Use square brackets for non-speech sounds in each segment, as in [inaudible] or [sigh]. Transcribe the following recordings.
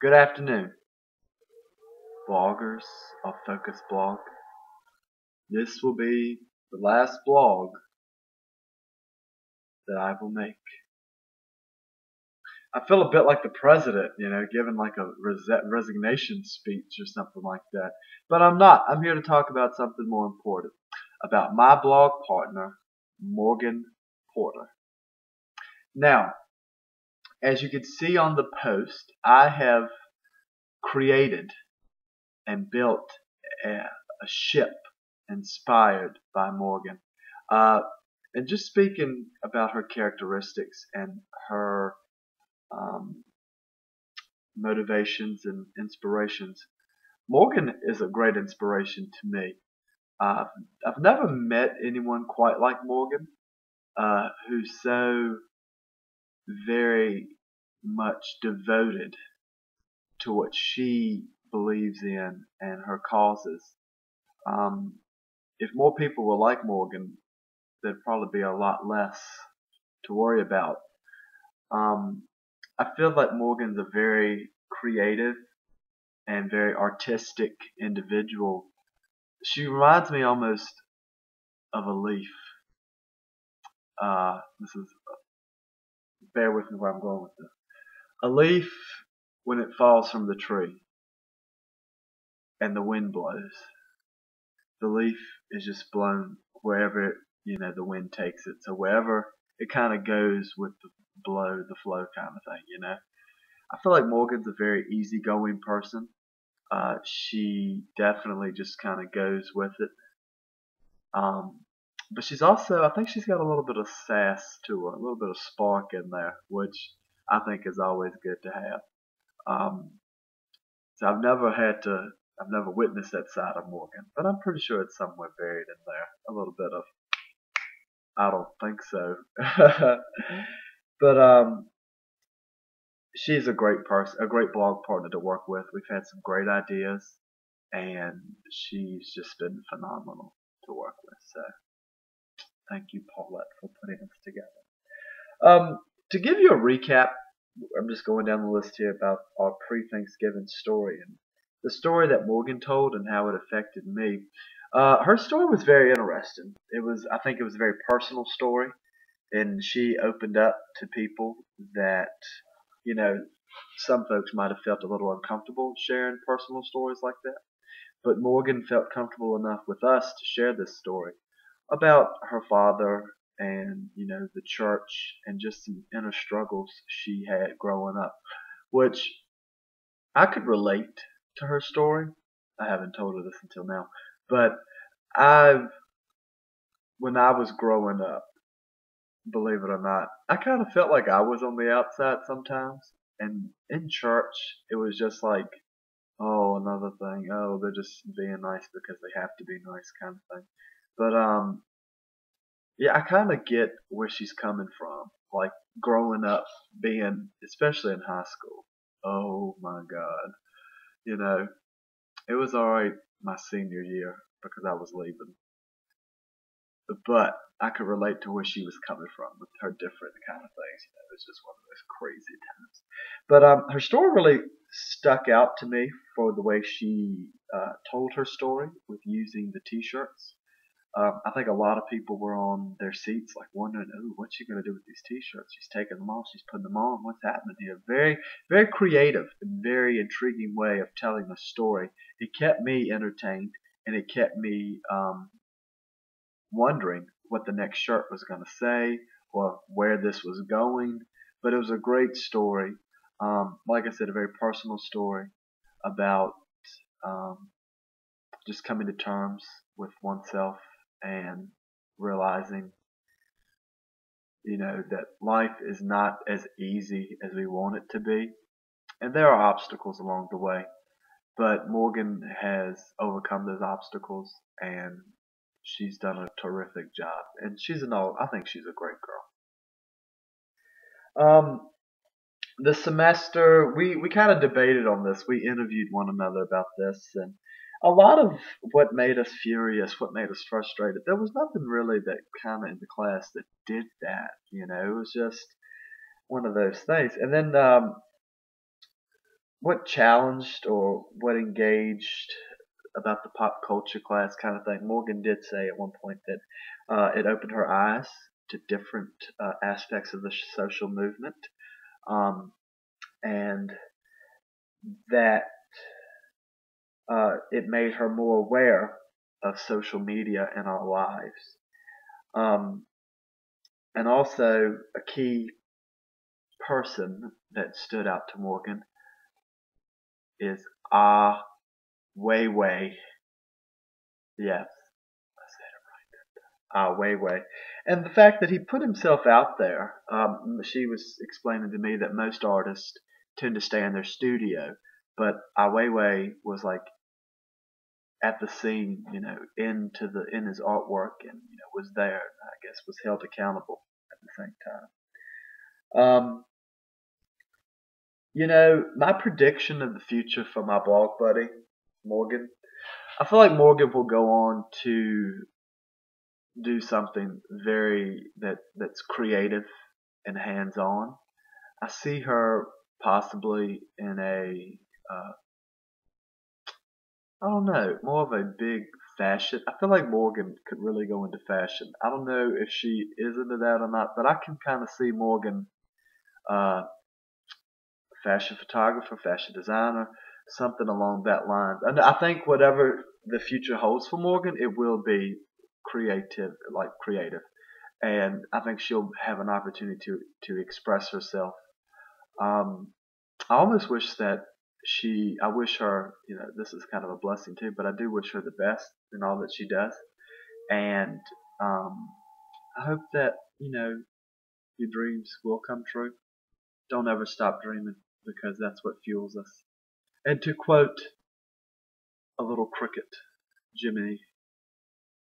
Good afternoon, bloggers of Focus Blog. This will be the last blog that I will make. I feel a bit like the president, you know, giving like a res- resignation speech or something like that. But I'm not. I'm here to talk about something more important about my blog partner, Morgan Porter. Now, as you can see on the post, I have created and built a, a ship inspired by Morgan. Uh, and just speaking about her characteristics and her um, motivations and inspirations, Morgan is a great inspiration to me. Uh, I've never met anyone quite like Morgan, uh, who's so very much devoted to what she believes in and her causes. Um, if more people were like Morgan, there'd probably be a lot less to worry about. Um, I feel like Morgan's a very creative and very artistic individual. She reminds me almost of a leaf. Uh, this is bear with me where I'm going with this. A leaf, when it falls from the tree and the wind blows, the leaf is just blown wherever you know the wind takes it. So wherever it kind of goes with the blow, the flow kind of thing. You know, I feel like Morgan's a very easygoing person. Uh, she definitely just kind of goes with it. Um, but she's also, I think she's got a little bit of sass to her, a little bit of spark in there, which I think is always good to have. Um, so I've never had to, I've never witnessed that side of Morgan, but I'm pretty sure it's somewhere buried in there. A little bit of, I don't think so. [laughs] but um, she's a great person, a great blog partner to work with. We've had some great ideas, and she's just been phenomenal to work with. So thank you, Paulette, for putting us together. Um, to give you a recap, I'm just going down the list here about our pre-Thanksgiving story and the story that Morgan told and how it affected me. Uh, her story was very interesting. It was, I think, it was a very personal story, and she opened up to people that, you know, some folks might have felt a little uncomfortable sharing personal stories like that. But Morgan felt comfortable enough with us to share this story about her father and you know the church and just some inner struggles she had growing up, which I could relate to her story. I haven't told her this until now, but I've when I was growing up, believe it or not, I kind of felt like I was on the outside sometimes. And in church, it was just like, oh, another thing. Oh, they're just being nice because they have to be nice, kind of thing. But um, yeah, I kind of get where she's coming from. Like growing up, being especially in high school. Oh my God, you know, it was alright my senior year because I was leaving, but I could relate to where she was coming from with her different kind of things. You know, it was just one of those crazy times. But um, her story really stuck out to me for the way she uh, told her story with using the T-shirts. Um, I think a lot of people were on their seats, like wondering, "Oh, what's she going to do with these T-shirts? She's taking them off. She's putting them on. What's happening here?" Very, very creative and very intriguing way of telling the story. It kept me entertained, and it kept me um, wondering what the next shirt was going to say or where this was going. But it was a great story. Um, like I said, a very personal story about um, just coming to terms with oneself and realizing you know that life is not as easy as we want it to be. And there are obstacles along the way but Morgan has overcome those obstacles and she's done a terrific job. And she's an all I think she's a great girl. Um the semester we we kind of debated on this. We interviewed one another about this and a lot of what made us furious, what made us frustrated, there was nothing really that kind of in the class that did that. You know, it was just one of those things. And then um, what challenged or what engaged about the pop culture class kind of thing. Morgan did say at one point that uh, it opened her eyes to different uh, aspects of the social movement, um, and that uh, it made her more aware of social media in our lives. Um, and also a key person that stood out to Morgan is Ah Weiwei. Yes, I said it right. Ah Weiwei. And the fact that he put himself out there, um, she was explaining to me that most artists tend to stay in their studio, but Ah Weiwei was like at the scene, you know, into the in his artwork, and you know was there. I guess was held accountable at the same time. Um, you know, my prediction of the future for my blog buddy Morgan, I feel like Morgan will go on to do something very that that's creative and hands on. I see her possibly in a uh, I don't know, more of a big fashion. I feel like Morgan could really go into fashion. I don't know if she is into that or not, but I can kind of see Morgan, uh, fashion photographer, fashion designer, something along that line. And I think whatever the future holds for Morgan, it will be creative, like creative. And I think she'll have an opportunity to, to express herself. Um, I almost wish that she, I wish her, you know, this is kind of a blessing too, but I do wish her the best in all that she does. And um, I hope that, you know, your dreams will come true. Don't ever stop dreaming because that's what fuels us. And to quote a little cricket, Jiminy,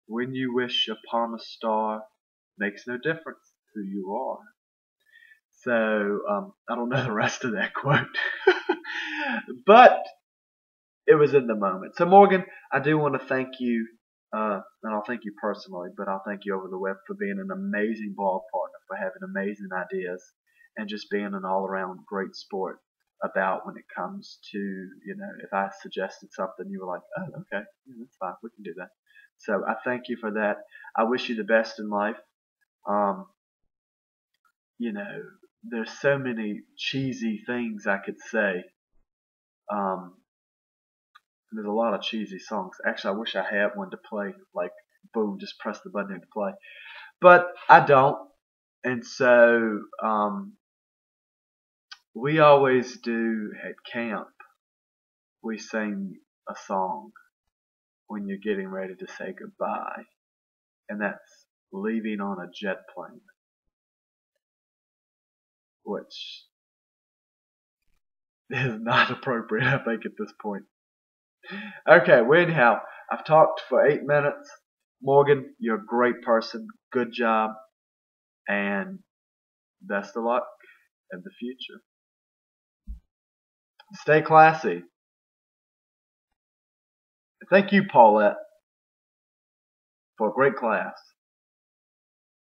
when you wish upon a star, makes no difference who you are. So um, I don't know the rest of that quote, [laughs] but it was in the moment. So Morgan, I do want to thank you, uh, and I'll thank you personally, but I'll thank you over the web for being an amazing blog partner, for having amazing ideas, and just being an all-around great sport about when it comes to you know if I suggested something, you were like, oh okay, yeah, that's fine, we can do that. So I thank you for that. I wish you the best in life. Um, you know, there's so many cheesy things I could say. Um, there's a lot of cheesy songs. Actually, I wish I had one to play. Like, boom, just press the button to play. But I don't. And so, um, we always do at camp. We sing a song when you're getting ready to say goodbye. And that's leaving on a jet plane which [laughs] is not appropriate, I think, at this point. Okay, well, anyhow, I've talked for eight minutes. Morgan, you're a great person. Good job. And best of luck in the future. Stay classy. Thank you, Paulette, for a great class.